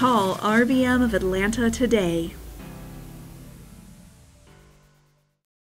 Call RBM of Atlanta today.